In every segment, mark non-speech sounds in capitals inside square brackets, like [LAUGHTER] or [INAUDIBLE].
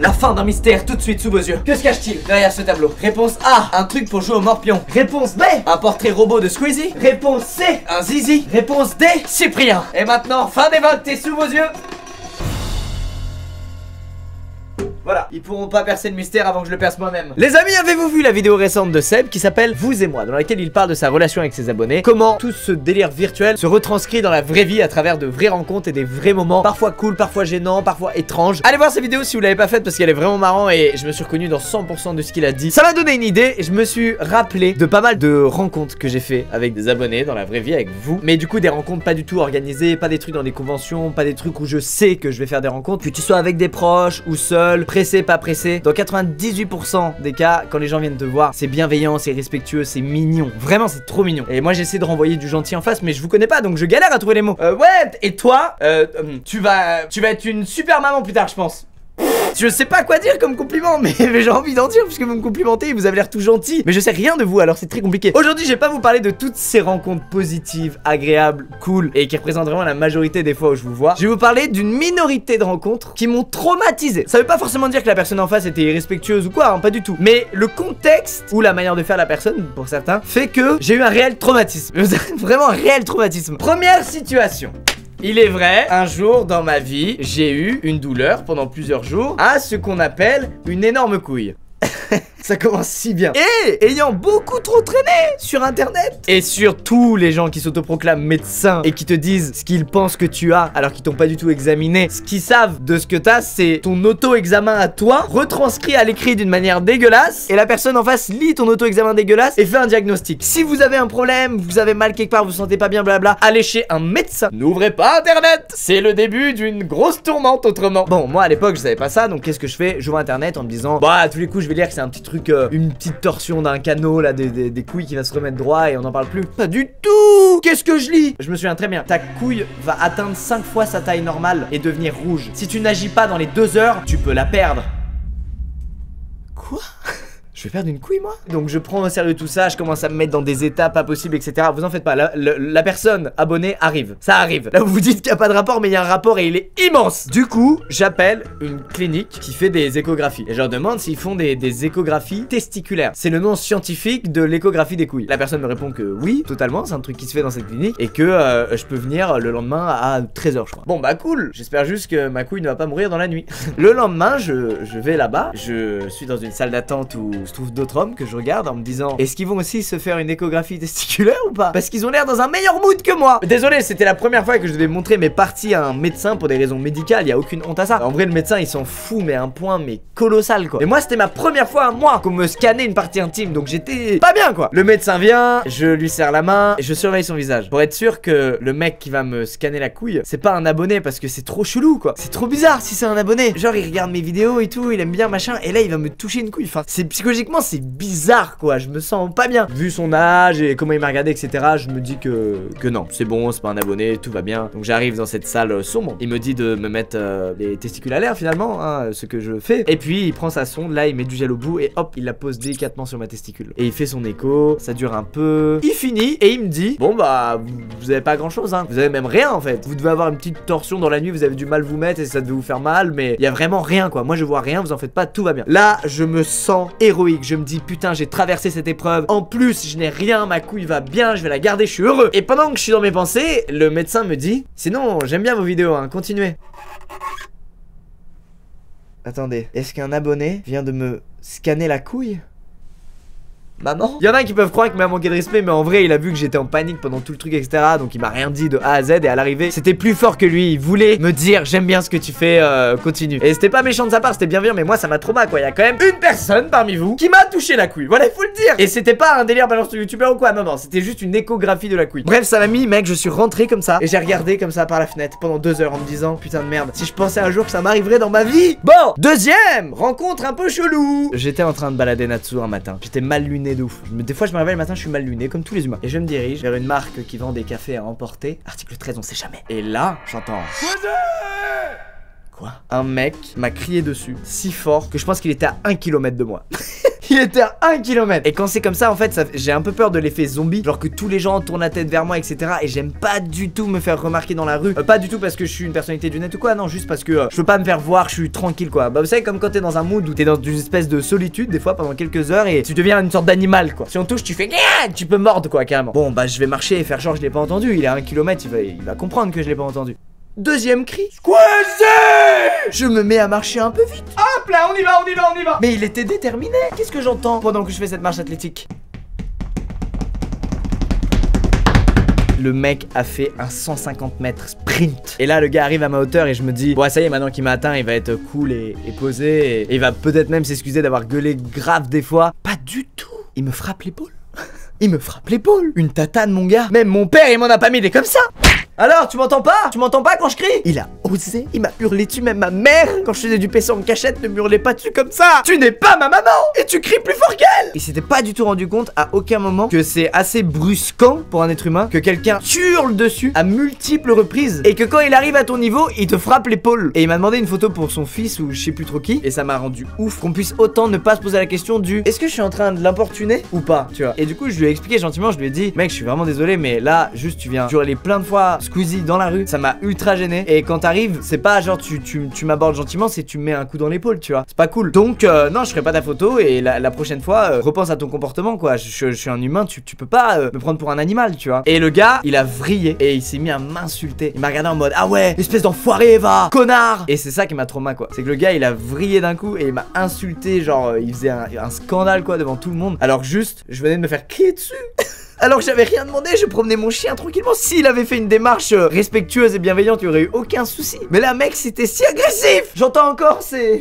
La fin d'un mystère tout de suite sous vos yeux. Que se cache-t-il derrière ce tableau Réponse A, un truc pour jouer au morpion. Réponse B, un portrait robot de Squeezie. Réponse C, un zizi. Réponse D, Cyprien. Et maintenant, fin des votes, t'es sous vos yeux. Voilà, ils pourront pas percer le mystère avant que je le perce moi-même. Les amis, avez-vous vu la vidéo récente de Seb qui s'appelle Vous et moi, dans laquelle il parle de sa relation avec ses abonnés, comment tout ce délire virtuel se retranscrit dans la vraie vie à travers de vraies rencontres et des vrais moments, parfois cool, parfois gênants, parfois étranges. Allez voir cette vidéo si vous l'avez pas faite parce qu'elle est vraiment marrant et je me suis reconnu dans 100% de ce qu'il a dit. Ça m'a donné une idée et je me suis rappelé de pas mal de rencontres que j'ai fait avec des abonnés dans la vraie vie avec vous, mais du coup des rencontres pas du tout organisées, pas des trucs dans des conventions, pas des trucs où je sais que je vais faire des rencontres, que tu sois avec des proches ou seul, pressé, pas pressé. Dans 98% des cas, quand les gens viennent te voir, c'est bienveillant, c'est respectueux, c'est mignon. Vraiment, c'est trop mignon. Et moi, j'essaie de renvoyer du gentil en face, mais je vous connais pas, donc je galère à trouver les mots. Euh, ouais, et toi, euh, euh, tu vas, tu vas être une super maman plus tard, je pense. Je sais pas quoi dire comme compliment, [LAUGHS] mais, j'ai envie d'en dire puisque vous me complimentez, vous avez l'air tout gentil. Mais je sais rien de vous, alors c'est très compliqué. Aujourd'hui, je vais pas vous parler de toutes ces rencontres positives, agréables, cool et qui représentent vraiment la majorité des fois où je vous vois. Je vais vous parler d'une minorité de rencontres qui m'ont traumatisé. Ça veut pas forcément dire que la personne en face était irrespectueuse ou quoi, hein, pas du tout. Mais le contexte ou la manière de faire la personne, pour certains, fait que j'ai eu un réel traumatisme. [LAUGHS] vraiment un réel traumatisme. Première situation. Il est vrai, un jour dans ma vie, j'ai eu une douleur pendant plusieurs jours à ce qu'on appelle une énorme couille. [LAUGHS] Ça commence si bien. Et ayant beaucoup trop traîné sur internet et sur tous les gens qui s'autoproclament médecins et qui te disent ce qu'ils pensent que tu as alors qu'ils t'ont pas du tout examiné, ce qu'ils savent de ce que t'as, c'est ton auto-examen à toi, retranscrit à l'écrit d'une manière dégueulasse et la personne en face lit ton auto-examen dégueulasse et fait un diagnostic. Si vous avez un problème, vous avez mal quelque part, vous, vous sentez pas bien, blabla, allez chez un médecin. N'ouvrez pas internet C'est le début d'une grosse tourmente autrement. Bon, moi à l'époque je savais pas ça, donc qu'est-ce que je fais? J'ouvre internet en me disant, bah à tous les coups je vais lire que c'est un petit truc euh, une petite torsion d'un canot là, des, couilles qui va se remettre droit et on en parle plus. Pas du tout Qu'est-ce que je lis? Je me souviens très bien. Ta couille va atteindre 5 fois sa taille normale et devenir rouge. Si tu n'agis pas dans les 2 heures, tu peux la perdre. Quoi? Je vais perdre une couille moi Donc je prends au sérieux tout ça, je commence à me mettre dans des états pas possibles, etc. Vous en faites pas, la, personne abonnée arrive, ça arrive. Là vous vous dites qu'il n'y a pas de rapport, mais il y a un rapport et il est immense Du coup, j'appelle une clinique qui fait des échographies. Et je leur demande s'ils font des, échographies testiculaires. C'est le nom scientifique de l'échographie des couilles. La personne me répond que oui, totalement, c'est un truc qui se fait dans cette clinique. Et que euh, je peux venir le lendemain à 13h je crois. Bon bah cool, j'espère juste que ma couille ne va pas mourir dans la nuit. [LAUGHS] le lendemain, je, je vais là-bas, je suis dans une salle d'attente où trouve d'autres hommes que je regarde en me disant est-ce qu'ils vont aussi se faire une échographie testiculaire ou pas? Parce qu'ils ont l'air dans un meilleur mood que moi. Désolé, c'était la première fois que je devais montrer mes parties à un médecin pour des raisons médicales, y a aucune honte à ça. En vrai, le médecin, il s'en fout mais un point mais colossal quoi. Et moi, c'était ma première fois à moi qu'on me scannait une partie intime donc j'étais pas bien quoi. Le médecin vient, je lui serre la main je surveille son visage pour être sûr que le mec qui va me scanner la couille, c'est pas un abonné parce que c'est trop chelou quoi. C'est trop bizarre si c'est un abonné. Genre il regarde mes vidéos et tout, il aime bien machin et là il va me toucher une couille. Enfin, c'est c'est bizarre quoi, je me sens pas bien. Vu son âge et comment il m'a regardé, etc., je me dis que, que non, c'est bon, c'est pas un abonné, tout va bien. Donc j'arrive dans cette salle sombre. Il me dit de me mettre euh, les testicules à l'air finalement, hein, ce que je fais. Et puis il prend sa sonde, là il met du gel au bout et hop, il la pose délicatement sur ma testicule. Et il fait son écho, ça dure un peu. Il finit et il me dit Bon bah, vous avez pas grand chose, hein. Vous avez même rien en fait. Vous devez avoir une petite torsion dans la nuit, vous avez du mal vous mettre et ça devait vous faire mal, mais il y a vraiment rien quoi. Moi je vois rien, vous en faites pas, tout va bien. Là, je me sens héroïque. Je me dis putain, j'ai traversé cette épreuve. En plus, je n'ai rien, ma couille va bien, je vais la garder, je suis heureux. Et pendant que je suis dans mes pensées, le médecin me dit Sinon, j'aime bien vos vidéos, hein, continuez. Attendez, est-ce qu'un abonné vient de me scanner la couille? Maman Il y en a qui peuvent croire qu'il m'a manqué de respect mais en vrai il a vu que j'étais en panique pendant tout le truc etc donc il m'a rien dit de A à Z et à l'arrivée c'était plus fort que lui. Il voulait me dire j'aime bien ce que tu fais euh, continue. Et c'était pas méchant de sa part c'était bien bien mais moi ça m'a trop mal quoi. Il y a quand même une personne parmi vous qui m'a touché la couille. Voilà il faut le dire. Et c'était pas un délire balance de youtubeur ou quoi. Non c'était juste une échographie de la couille. Bref ça m'a mis mec je suis rentré comme ça et j'ai regardé comme ça par la fenêtre pendant deux heures en me disant putain de merde si je pensais un jour que ça m'arriverait dans ma vie. Bon deuxième rencontre un peu chelou. J'étais en train de balader Natsu un matin. J'étais mal luné de ouf des fois je me réveille le matin, je suis mal luné, comme tous les humains. Et je me dirige vers une marque qui vend des cafés à emporter. Article 13, on sait jamais. Et là, j'entends. Quoi? Un mec m'a crié dessus si fort que je pense qu'il était à 1 km de moi. [LAUGHS] Il était à 1 km. Et quand c'est comme ça, en fait, j'ai un peu peur de l'effet zombie. Genre que tous les gens tournent la tête vers moi, etc. Et j'aime pas du tout me faire remarquer dans la rue. Euh, pas du tout parce que je suis une personnalité du net ou quoi. Non, juste parce que euh, je veux pas me faire voir, je suis tranquille quoi. Bah, vous savez, comme quand t'es dans un mood où t'es dans une espèce de solitude, des fois pendant quelques heures, et tu deviens une sorte d'animal quoi. Si on touche, tu fais tu peux mordre quoi, carrément. Bon, bah, je vais marcher et faire genre, je l'ai pas entendu. Il est à 1 km, il va, il va comprendre que je l'ai pas entendu. Deuxième cri. Squeezie Je me mets à marcher un peu vite. Hop là, on y va, on y va, on y va. Mais il était déterminé. Qu'est-ce que j'entends pendant que je fais cette marche athlétique? Le mec a fait un 150 mètres sprint. Et là, le gars arrive à ma hauteur et je me dis, bon, ça y est, maintenant qu'il m'a atteint, il va être cool et, et posé. Et, et il va peut-être même s'excuser d'avoir gueulé grave des fois. Pas du tout. Il me frappe l'épaule. [LAUGHS] Il me frappe l'épaule. Une tatane, mon gars. Même mon père, il m'en a pas mis des comme ça. Alors, tu m'entends pas? Tu m'entends pas quand je crie? Il a osé, il m'a hurlé dessus, même ma mère Quand je faisais du PC en cachette, ne me hurlez pas dessus comme ça Tu n'es pas ma maman Et tu cries plus fort qu'elle Il s'était pas du tout rendu compte à aucun moment que c'est assez brusquant pour un être humain que quelqu'un hurle dessus à multiples reprises et que quand il arrive à ton niveau, il te frappe l'épaule. Et il m'a demandé une photo pour son fils ou je sais plus trop qui et ça m'a rendu ouf qu'on puisse autant ne pas se poser la question du est-ce que je suis en train de l'importuner ou pas, tu vois. Et du coup, je lui ai expliqué gentiment, je lui ai dit mec, je suis vraiment désolé mais là juste tu viens hurler plein de fois Squeezie dans la rue, ça m'a ultra gêné et quand t'arrives, c'est pas genre tu, tu, tu m'abordes gentiment, c'est tu me mets un coup dans l'épaule, tu vois. C'est pas cool. Donc euh, non, je ferai pas ta photo et la, prochaine fois, euh, repense à ton comportement quoi. Je, suis un humain, tu, tu peux pas euh, me prendre pour un animal, tu vois. Et le gars, il a vrillé et il s'est mis à m'insulter. Il m'a regardé en mode ah ouais, espèce d'enfoiré, va, connard. Et c'est ça qui m'a trauma quoi. C'est que le gars, il a vrillé d'un coup et il m'a insulté, genre il faisait un, scandale quoi devant tout le monde. Alors juste, je venais de me faire crier dessus. [LAUGHS] Alors que j'avais rien demandé, je promenais mon chien tranquillement. S'il avait fait une démarche euh, respectueuse et bienveillante, il y aurait eu aucun souci. Mais là, mec, c'était si agressif. J'entends encore, c'est.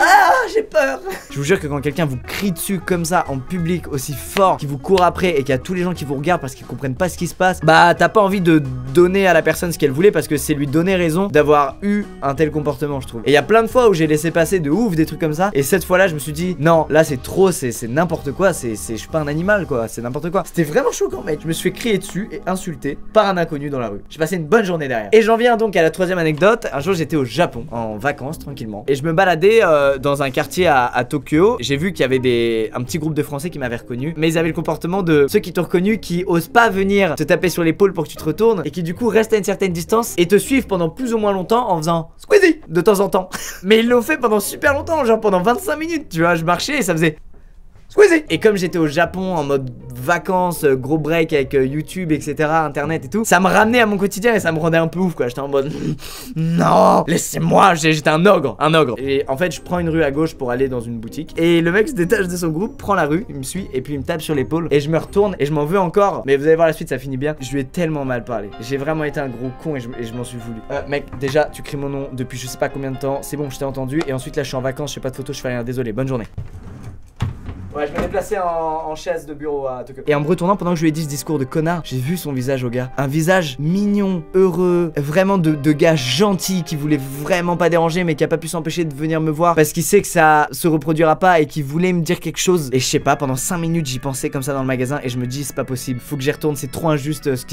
Ah, j'ai peur. Je vous jure que quand quelqu'un vous crie dessus comme ça en public aussi fort, qui vous court après et qu'il y a tous les gens qui vous regardent parce qu'ils comprennent pas ce qui se passe, bah t'as pas envie de donner à la personne ce qu'elle voulait parce que c'est lui donner raison d'avoir eu un tel comportement, je trouve. Et il y a plein de fois où j'ai laissé passer de ouf des trucs comme ça. Et cette fois-là, je me suis dit non, là c'est trop, c'est c'est n'importe quoi, c'est c'est- je suis pas un animal quoi, c'est n'importe quoi. C'était choquant. Je me suis fait crier dessus et insulté par un inconnu dans la rue. J'ai passé une bonne journée derrière. Et j'en viens donc à la troisième anecdote. Un jour, j'étais au Japon en vacances tranquillement et je me baladais euh, dans un quartier à, Tokyo. J'ai vu qu'il y avait un petit groupe de Français qui m'avaient reconnu, mais ils avaient le comportement de ceux qui t'ont reconnu qui osent pas venir te taper sur l'épaule pour que tu te retournes et qui du coup restent à une certaine distance et te suivent pendant plus ou moins longtemps en faisant Squeezie de temps en temps. [LAUGHS] mais ils l'ont fait pendant super longtemps, genre pendant 25 minutes, tu vois. Je marchais et ça faisait Squeezie Et comme j'étais au Japon en mode vacances, euh, gros break avec euh, YouTube, etc., internet et tout, ça me ramenait à mon quotidien et ça me rendait un peu ouf quoi. J'étais en mode [LAUGHS] non, laissez-moi, j'étais un ogre, un ogre. Et en fait, je prends une rue à gauche pour aller dans une boutique et le mec se détache de son groupe, prend la rue, il me suit et puis il me tape sur l'épaule et je me retourne et je m'en veux encore. Mais vous allez voir la suite, ça finit bien. Je lui ai tellement mal parlé. J'ai vraiment été un gros con et je, et je m'en suis voulu. Euh, mec, déjà, tu cries mon nom depuis je sais pas combien de temps. C'est bon, je t'ai entendu. Et ensuite, là, je suis en vacances, je fais pas de photos, je fais rien. Désolé, bonne journée. Ouais, je me déplaçais en, en chaise de bureau à Tokyo. Et en me retournant pendant que je lui ai dit ce discours de connard, j'ai vu son visage au gars. Un visage mignon, heureux, vraiment de, gars gentil qui voulait vraiment pas déranger mais qui a pas pu s'empêcher de venir me voir parce qu'il sait que ça se reproduira pas et qui voulait me dire quelque chose. Et je sais pas, pendant 5 minutes j'y pensais comme ça dans le magasin et je me dis c'est pas possible, faut que j'y retourne, c'est trop injuste ce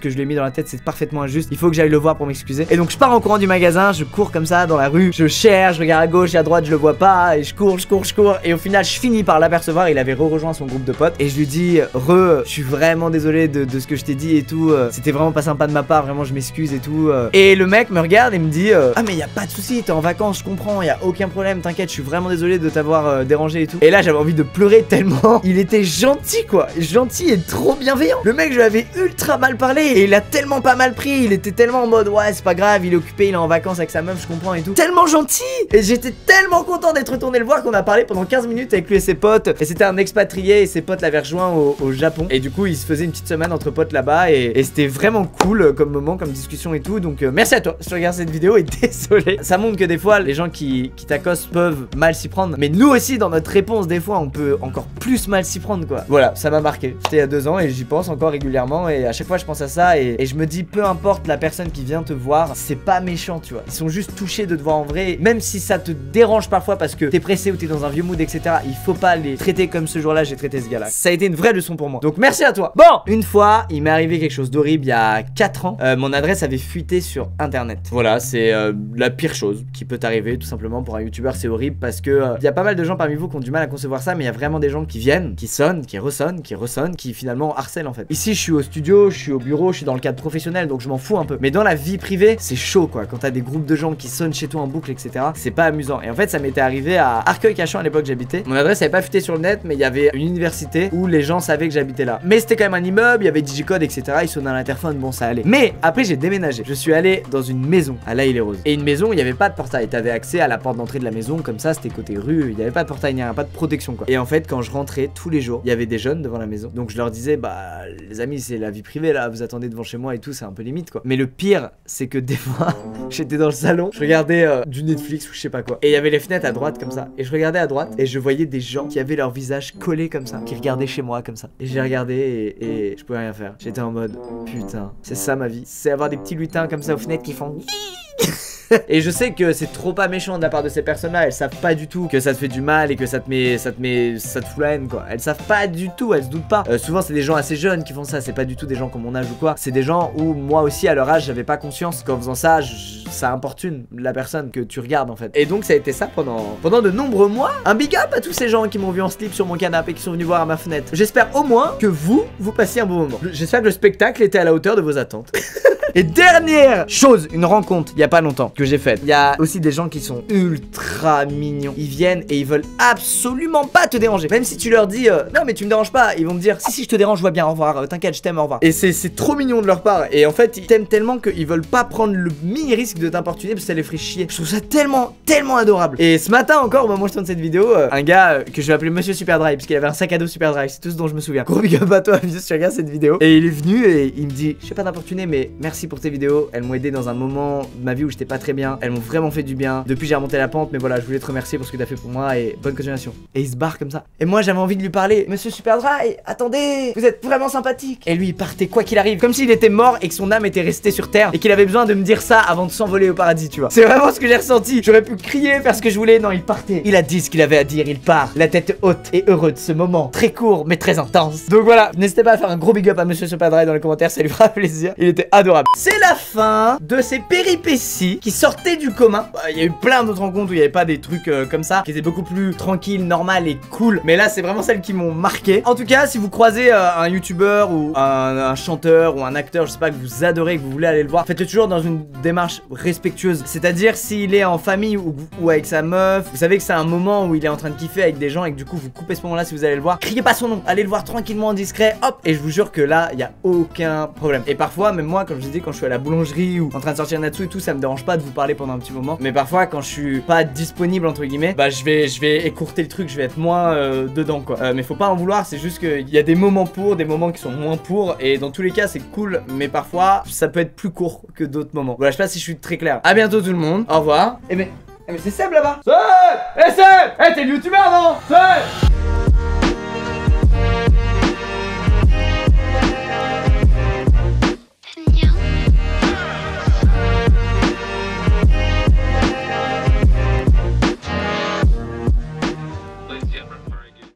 que je lui ai mis dans la tête, c'est parfaitement injuste. Il faut que j'aille le voir pour m'excuser. Et donc je pars en courant du magasin, je cours comme ça dans la rue, je cherche, je regarde à gauche et à droite, je le vois pas et je cours, je cours, je cours et au final je finis par l'apercevoir, il avait re-rejoint son groupe de potes et je lui dis re, je suis vraiment désolé de, de ce que je t'ai dit et tout, euh, c'était vraiment pas sympa de ma part, vraiment je m'excuse et tout. euh. Et le mec me regarde et me dit euh, ah mais y a pas de souci, t'es en vacances, je comprends, y a aucun problème, t'inquiète, je suis vraiment désolé de t'avoir dérangé et tout. Et là j'avais envie de pleurer tellement [LAUGHS] il était gentil quoi, gentil et trop bienveillant. Le mec je lui avais ultra mal parlé et il a tellement pas mal pris, il était tellement en mode ouais c'est pas grave, il est occupé, il est en vacances avec sa meuf, je comprends et tout. Tellement gentil Et j'étais tellement content d'être retourné le voir qu'on a parlé pendant 15 minutes avec lui et ses potes. Et c'était un expatrié et ses potes l'avaient rejoint au, Japon. Et du coup il se faisait une petite semaine entre potes là-bas et, c'était vraiment cool euh, comme moment, comme discussion et tout. Donc euh, merci à toi si tu regardes cette vidéo et [LAUGHS] désolé. Ça montre que des fois les gens qui, qui t'accostent peuvent mal s'y prendre. Mais nous aussi dans notre réponse des fois on peut encore plus mal s'y prendre quoi. Voilà, ça m'a marqué. C'était il y a deux ans et j'y pense encore régulièrement et à chaque fois je pense à ça et, et je me dis peu importe la personne qui vient te voir, c'est pas méchant tu vois. Ils sont juste touchés de te voir en vrai. Même si ça te dérange parfois parce que t'es pressé ou t'es dans un vieux mood etc. Il faut pas les, traité comme ce jour-là, j'ai traité ce gars-là. Ça a été une vraie leçon pour moi. Donc merci à toi. Bon, une fois, il m'est arrivé quelque chose d'horrible il y a 4 ans. Euh, mon adresse avait fuité sur internet. Voilà, c'est euh, la pire chose qui peut arriver tout simplement pour un youtubeur, c'est horrible parce que euh, il y a pas mal de gens parmi vous qui ont du mal à concevoir ça, mais il y a vraiment des gens qui viennent, qui sonnent, qui ressonnent, qui ressonnent, qui finalement harcèlent en fait. Ici, je suis au studio, je suis au bureau, je suis dans le cadre professionnel, donc je m'en fous un peu. Mais dans la vie privée, c'est chaud quoi. Quand t'as des groupes de gens qui sonnent chez toi en boucle, etc., c'est pas amusant. Et en fait, ça m'était arrivé à Arcueil-Cachan à l'époque j'habitais. Mon adresse avait pas fuité sur le net, mais il y avait une université où les gens savaient que j'habitais là. Mais c'était quand même un immeuble, il y avait Digicode, etc. Ils sonnaient à l'interphone, bon ça allait. Mais après, j'ai déménagé. Je suis allé dans une maison à La les Roses. Et une maison, il y avait pas de portail. T'avais accès à la porte d'entrée de la maison, comme ça, c'était côté rue. Il y avait pas de portail, ni rien, pas de protection quoi. Et en fait, quand je rentrais tous les jours, il y avait des jeunes devant la maison. Donc je leur disais, bah les amis, c'est la vie privée là, vous attendez devant chez moi et tout, c'est un peu limite quoi. Mais le pire, c'est que des fois, [LAUGHS] j'étais dans le salon, je regardais euh, du Netflix ou je sais pas quoi. Et il y avait les fenêtres à droite comme ça. Et je regardais à droite et je voyais des gens qui avaient leur visage collé comme ça, qui regardaient chez moi comme ça. Et j'ai regardé et, et je pouvais rien faire. J'étais en mode, putain, c'est ça ma vie. C'est avoir des petits lutins comme ça aux fenêtres qui font. [LAUGHS] [LAUGHS] et je sais que c'est trop pas méchant de la part de ces personnes-là. Elles savent pas du tout que ça te fait du mal et que ça te met, ça te met, ça te fout la haine quoi. Elles savent pas du tout, elles se doutent pas. Euh, souvent c'est des gens assez jeunes qui font ça. C'est pas du tout des gens comme mon âge ou quoi. C'est des gens où moi aussi à leur âge j'avais pas conscience qu'en faisant ça, ça importune la personne que tu regardes en fait. Et donc ça a été ça pendant, pendant de nombreux mois. Un big up à tous ces gens qui m'ont vu en slip sur mon canapé et qui sont venus voir à ma fenêtre. J'espère au moins que vous, vous passiez un bon moment. J'espère que le spectacle était à la hauteur de vos attentes. [LAUGHS] Et dernière chose, une rencontre il y a pas longtemps que j'ai faite. Il y a aussi des gens qui sont ultra mignons. Ils viennent et ils veulent absolument pas te déranger. Même si tu leur dis euh, non mais tu me déranges pas, ils vont te dire si si je te dérange, je vois bien, au revoir, euh, t'inquiète, je t'aime, au revoir. Et c'est trop mignon de leur part. Et en fait, ils t'aiment tellement qu'ils veulent pas prendre le mini risque de t'importuner parce que ça les ferait chier. Je trouve ça tellement, tellement adorable. Et ce matin encore, au moment où je tourne cette vidéo, euh, un gars que je vais appeler Monsieur Super Drive parce qu'il avait un sac à dos Super Drive, c'est tout ce dont je me souviens. Gros big up à toi, si tu regardes cette vidéo. Et il est venu et il me dit, je sais pas t'importuner, mais merci pour tes vidéos. Elles m'ont aidé dans un moment de ma vie où j'étais pas très bien. Elles m'ont vraiment fait du bien. Depuis, j'ai remonté la pente, mais voilà, je voulais te remercier pour ce que t'as fait pour moi et bonne continuation. Et il se barre comme ça. Et moi, j'avais envie de lui parler. Monsieur Super Dry, attendez, vous êtes vraiment sympathique. Et lui, il partait quoi qu'il arrive, comme s'il était mort et que son âme était restée sur terre et qu'il avait besoin de me dire ça avant de s'envoler au paradis, tu vois. C'est vraiment ce que j'ai ressenti. J'aurais pu crier, faire ce que je voulais. Non, il partait. Il a dit ce qu'il avait à dire. Il part, la tête haute et heureux de ce moment. Très court, mais très intense. Donc voilà, n'hésitez pas à faire un gros big up à Monsieur Super Dry dans les commentaires, ça lui fera [LAUGHS] plaisir. Il était adorable. C'est la fin de ces péripéties qui sortaient du commun. Bah, il y a eu plein d'autres rencontres où il n'y avait pas des trucs euh, comme ça, qui étaient beaucoup plus tranquilles, normales et cool. Mais là, c'est vraiment celles qui m'ont marqué. En tout cas, si vous croisez euh, un youtubeur ou un, chanteur ou un acteur, je sais pas, que vous adorez, que vous voulez aller le voir, faites-le toujours dans une démarche respectueuse. C'est-à-dire, s'il est en famille ou, avec sa meuf, vous savez que c'est un moment où il est en train de kiffer avec des gens et que du coup, vous coupez ce moment-là si vous allez le voir. Criez pas son nom, allez le voir tranquillement en discret, hop, et je vous jure que là, il y a aucun problème. Et parfois, même moi, comme je disais, quand je suis à la boulangerie ou en train de sortir Natsu et tout, ça me dérange pas de vous parler pendant un petit moment. Mais parfois, quand je suis pas disponible, entre guillemets, bah je vais, je vais écourter le truc, je vais être moins euh, dedans quoi. Euh, mais faut pas en vouloir, c'est juste qu'il y a des moments pour, des moments qui sont moins pour. Et dans tous les cas, c'est cool, mais parfois, ça peut être plus court que d'autres moments. Voilà, je sais pas si je suis très clair. À bientôt tout le monde, au revoir. Et mais, mais c'est Seb là-bas Seb Eh Seb Eh t'es youtubeur non? Seb